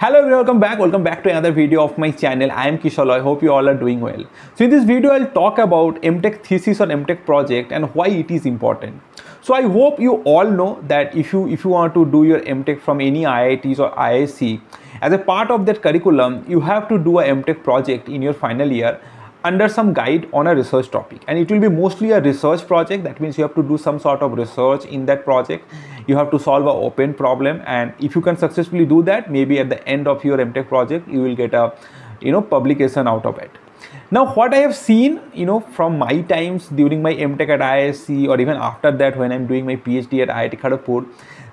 Hello everyone, welcome back. Welcome back to another video of my channel. I am Kishalay. I hope you all are doing well. So in this video, I'll talk about MTech thesis or MTech project and why it is important. So I hope you all know that if you if you want to do your MTech from any IITs or IISc, as a part of that curriculum, you have to do a MTech project in your final year under some guide on a research topic. And it will be mostly a research project. That means you have to do some sort of research in that project. You have to solve a open problem. And if you can successfully do that maybe at the end of your mtech project you will get a you know publication out of it. Now what i have seen you know from my times during my mtech at IISc or even after that when i'm doing my phd at iit kharagpur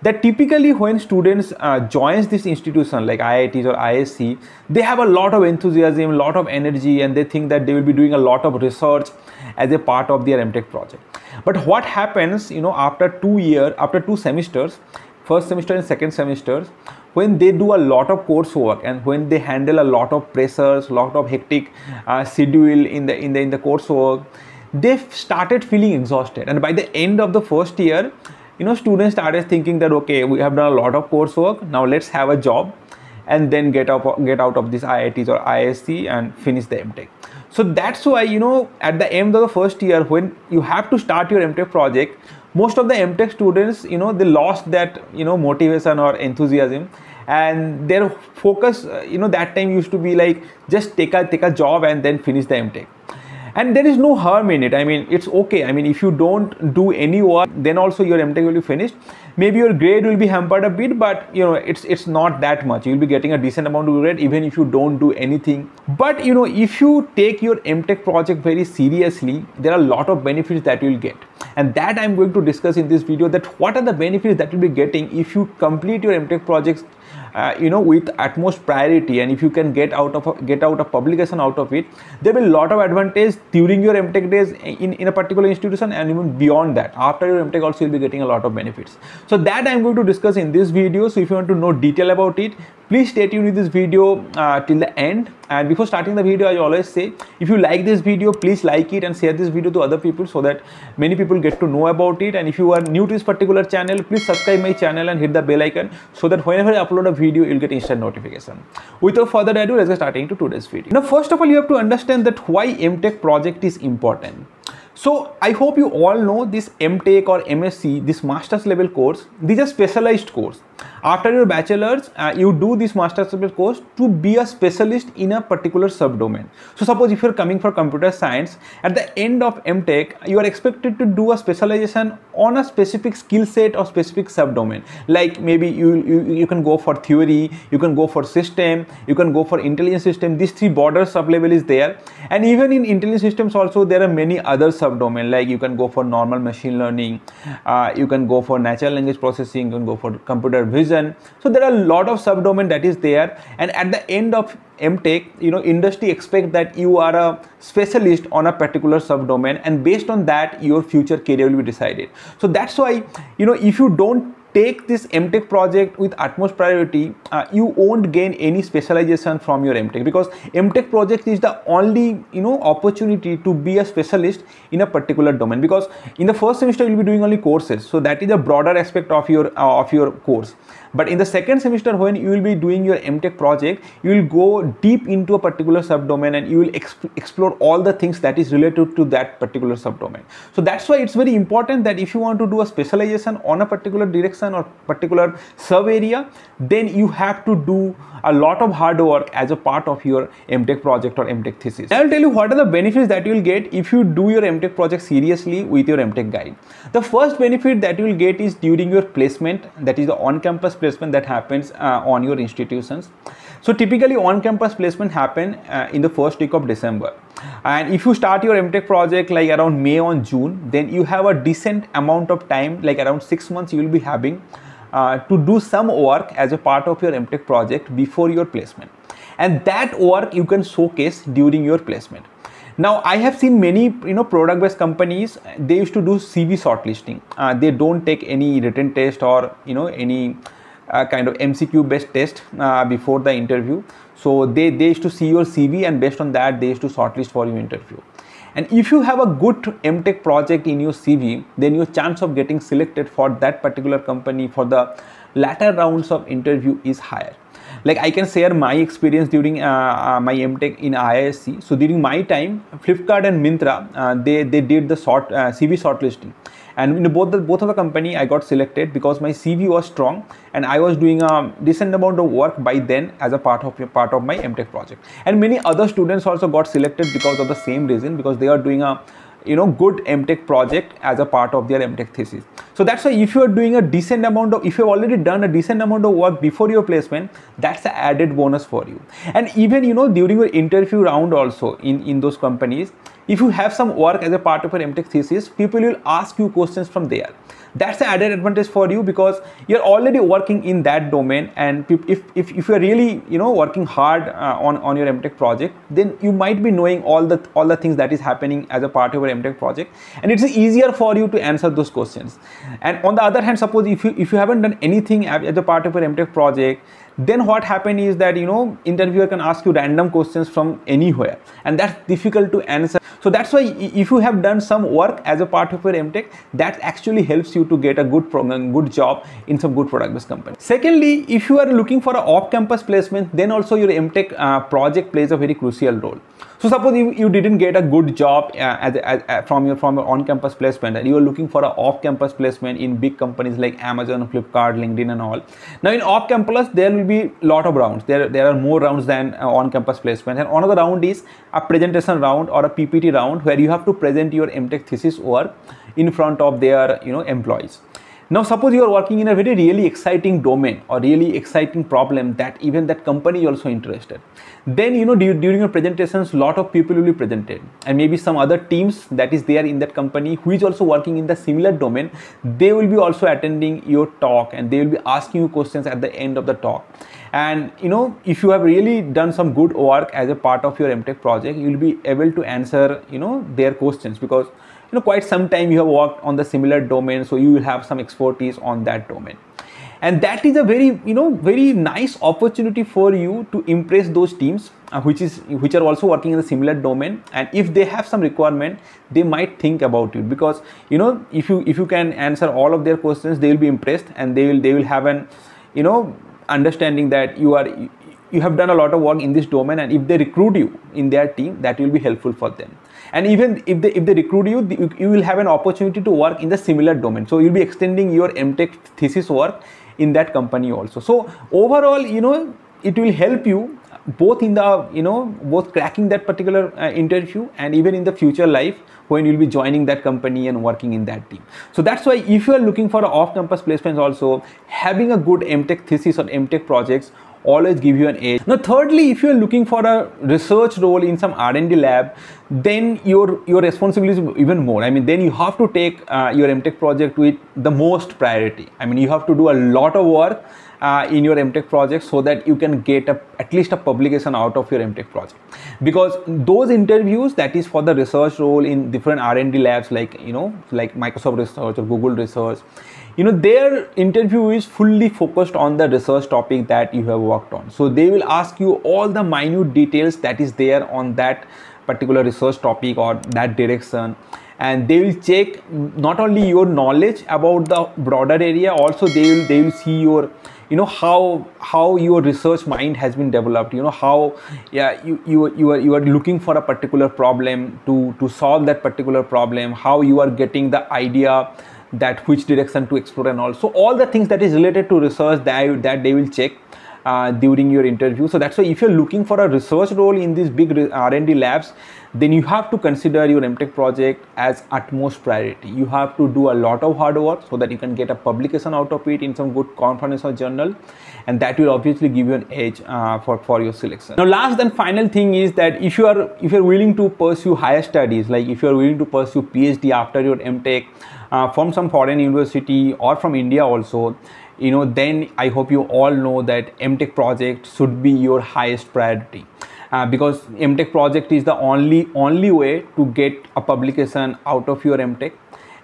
that typically when students uh, joins this institution like IITs or IISc, they have a lot of enthusiasm, a lot of energy, and they think that they will be doing a lot of research as a part of their MTech project. But what happens, you know, after two year, after two semesters, first semester and second semesters, when they do a lot of coursework and when they handle a lot of pressures, lot of hectic uh, schedule in the in the in the coursework, they started feeling exhausted. And by the end of the first year, you know students started thinking that okay we have done a lot of coursework now let's have a job and then get up get out of this IITs or IISc and finish the MTech. So that's why you know at the end of the first year when you have to start your MTech project, most of the MTech students you know they lost that you know motivation or enthusiasm and their focus you know that time used to be like just take a take a job and then finish the MTech and there is no harm in it. I mean it's okay. I mean if you don't do any work then also your mtech will be finished maybe your grade will be hampered a bit but you know it's it's not that much. You'll be getting a decent amount of grade even if you don't do anything. But you know if you take your mtech project very seriously there are a lot of benefits that you'll get. And that i'm going to discuss in this video that what are the benefits that you'll be getting if you complete your mtech projects uh, you know with utmost priority and if you can get out of a, get out a publication out of it. There will be a lot of advantage during your mtech days in, in a particular institution and even beyond that. After your mtech also you'll be getting a lot of benefits so that i'm going to discuss in this video. So if you want to know detail about it please stay tuned with this video uh, till the end. And before starting the video i always say if you like this video please like it and share this video to other people so that many people get to know about it. And if you are new to this particular channel please subscribe my channel and hit the bell icon so that whenever i upload a video you'll get instant notification. Without further ado let's get starting to today's video. Now first of all you have to understand that why mtech project is important so I hope you all know this MTech or MSc, this master's level course, these are specialized course. After your bachelor's uh, you do this master's level course to be a specialist in a particular subdomain. So suppose if you're coming for computer science at the end of mtech you are expected to do a specialization on a specific skill set or specific subdomain. Like maybe you, you you can go for theory you can go for system you can go for intelligence system. These three border sub level is there. And even in intelligence systems also there are many other subdomain. Like you can go for normal machine learning uh, you can go for natural language processing you can go for computer vision. So there are a lot of subdomain that is there. And at the end of mtech you know industry expect that you are a specialist on a particular subdomain. And based on that your future career will be decided. So that's why you know if you don't take this MTech project with utmost priority, uh, you won't gain any specialization from your MTech because MTech project is the only you know opportunity to be a specialist in a particular domain because in the first semester you'll be doing only courses. So that is a broader aspect of your uh, of your course but in the second semester when you will be doing your mtech project you will go deep into a particular subdomain and you will exp explore all the things that is related to that particular subdomain. So that's why it's very important that if you want to do a specialization on a particular direction or particular sub area then you have to do a lot of hard work as a part of your mtech project or mtech thesis. I will tell you what are the benefits that you will get if you do your mtech project seriously with your mtech guide. The first benefit that you will get is during your placement that is the on campus placement that happens uh, on your institutions so typically on-campus placement happen uh, in the first week of December. And if you start your MTech project like around May or June, then you have a decent amount of time, like around six months you will be having uh, to do some work as a part of your MTech project before your placement. And that work you can showcase during your placement. Now I have seen many you know product based companies they used to do CV shortlisting. Uh, they don't take any written test or you know any kind of MCQ based test uh, before the interview. So they, they used to see your CV and based on that they used to shortlist for your interview. And if you have a good MTech project in your CV, then your chance of getting selected for that particular company for the latter rounds of interview is higher. like I can share my experience during uh, uh, my MTech in IISc. So during my time, Flipkart and Myntra, uh, they they did the sort uh, CV shortlisting, and in both the both of the company, I got selected because my CV was strong and I was doing a decent amount of work by then as a part of part of my MTech project. And many other students also got selected because of the same reason because they are doing a you know good mtech project as a part of their mtech thesis so that's why if you are doing a decent amount of if you've already done a decent amount of work before your placement that's an added bonus for you. And even you know during your interview round also in in those companies if you have some work as a part of your mtech thesis people will ask you questions from there. That's the added advantage for you because you're already working in that domain and if, if, if you're really you know working hard uh, on, on your MTech project then you might be knowing all the all the things that is happening as a part of your MTech project. And it's easier for you to answer those questions and on the other hand suppose if you if you haven't done anything as a part of your MTech project then what happen is that you know interviewer can ask you random questions from anywhere. And that's difficult to answer. So that's why if you have done some work as a part of your mtech that actually helps you to get a good program good job in some good product based company. Secondly if you are looking for an off campus placement then also your mtech uh, project plays a very crucial role. So suppose you, you didn't get a good job uh, as, as, as, from your from your on-campus placement and you are looking for an off-campus placement in big companies like Amazon, Flipkart, LinkedIn and all. Now in off-campus there will be lot of rounds. There, there are more rounds than uh, on-campus placement and another round is a presentation round or a PPT round where you have to present your MTech thesis work in front of their you know employees. Now suppose you are working in a very really exciting domain or really exciting problem that even that company is also interested. Then you know during your presentations lot of people will be presented and maybe some other teams that is there in that company who is also working in the similar domain they will be also attending your talk and they will be asking you questions at the end of the talk and you know if you have really done some good work as a part of your mtech project you will be able to answer you know their questions because know quite some time you have worked on the similar domain so you will have some expertise on that domain. And that is a very you know very nice opportunity for you to impress those teams uh, which is which are also working in a similar domain. And if they have some requirement they might think about it. Because you know if you if you can answer all of their questions they will be impressed and they will they will have an you know understanding that you are you have done a lot of work in this domain and if they recruit you in their team that will be helpful for them. And even if they if they recruit you you, will have an opportunity to work in the similar domain. So you'll be extending your mtech thesis work in that company also. So overall you know it will help you both in the you know both cracking that particular uh, interview and even in the future life when you'll be joining that company and working in that team. So that's why if you are looking for off campus placements also having a good mtech thesis or mtech projects always give you an edge. Now, thirdly, if you are looking for a research role in some R&D lab, then your your responsibility is even more. I mean, then you have to take uh, your MTech project with the most priority. I mean, you have to do a lot of work uh, in your MTech project so that you can get a, at least a publication out of your MTech project. Because those interviews that is for the research role in different R&D labs like you know like Microsoft Research or Google Research you know their interview is fully focused on the research topic that you have worked on. So they will ask you all the minute details that is there on that particular research topic or that direction. And they will check not only your knowledge about the broader area also they will they will see your you know how how your research mind has been developed. You know how yeah you you, you are you are looking for a particular problem to to solve that particular problem how you are getting the idea that which direction to explore and all. So all the things that is related to research that, that they will check uh, during your interview. So that's why if you're looking for a research role in these big r&d labs then you have to consider your mtech project as utmost priority you have to do a lot of hard work so that you can get a publication out of it in some good conference or journal and that will obviously give you an edge uh, for for your selection now last and final thing is that if you are if you're willing to pursue higher studies like if you're willing to pursue phd after your mtech uh, from some foreign university or from India also, you know, then I hope you all know that MTech project should be your highest priority. Uh, because MTech project is the only only way to get a publication out of your MTech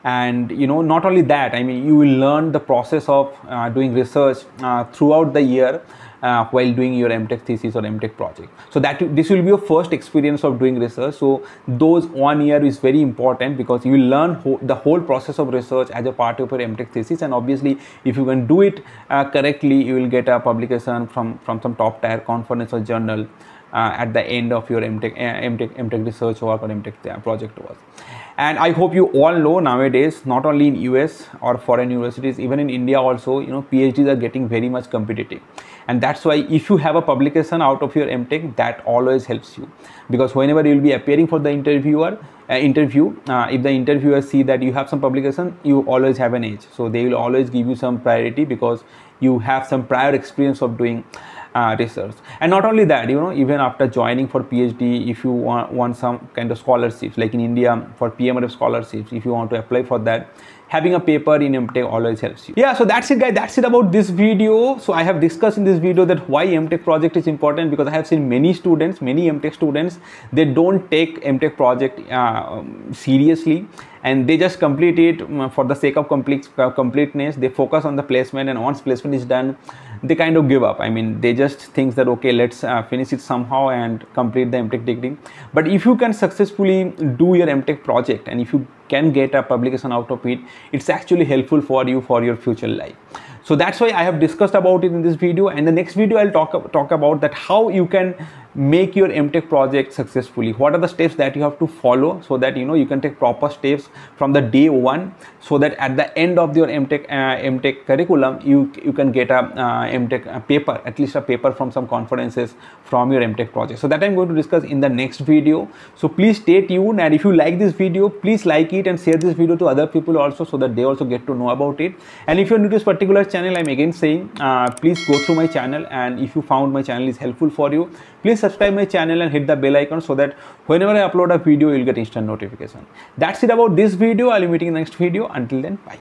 and you know not only that i mean you will learn the process of uh, doing research uh, throughout the year uh, while doing your MTech thesis or MTech project. So that this will be your first experience of doing research. So those one year is very important because you learn ho- the whole process of research as a part of your MTech thesis. And obviously, if you can do it uh, correctly, you will get a publication from from some top tier conference or journal. Uh, at the end of your MTech, uh, MTech, MTech research work or MTech project work. And i hope you all know nowadays not only in us or foreign universities even in india also you know phds are getting very much competitive. And that's why if you have a publication out of your mtech that always helps you. Because whenever you will be appearing for the interviewer uh, interview uh, if the interviewer see that you have some publication you always have an edge. So they will always give you some priority because you have some prior experience of doing uh, research. And not only that you know even after joining for phd if you want, want some kind of scholarships like in india for pmrf scholarships if you want to apply for that having a paper in mtech always helps you. Yeah so that's it guys. That's it about this video. So i have discussed in this video that why mtech project is important because i have seen many students many mtech students they don't take mtech project uh, seriously and they just complete it um, for the sake of complete uh, completeness. They focus on the placement and once placement is done they kind of give up. I mean they just think that okay let's uh, finish it somehow and complete the mtech degree but if you can successfully do your mtech project and if you can get a publication out of it it's actually helpful for you for your future life. So that's why i have discussed about it in this video. And the next video i'll talk talk about that how you can make your mtech project successfully. What are the steps that you have to follow so that you know you can take proper steps from the day one so that at the end of your mtech uh, mtech curriculum you you can get a uh, mtech a paper at least a paper from some conferences from your mtech project. So that i'm going to discuss in the next video. So please stay tuned and if you like this video please like it and share this video to other people also so that they also get to know about it. And if you're new to this particular channel i'm again saying uh, please go through my channel and if you found my channel is helpful for you please subscribe my channel and hit the bell icon so that whenever I upload a video, you'll get instant notification. That's it about this video. I'll be meeting in the next video. Until then, bye.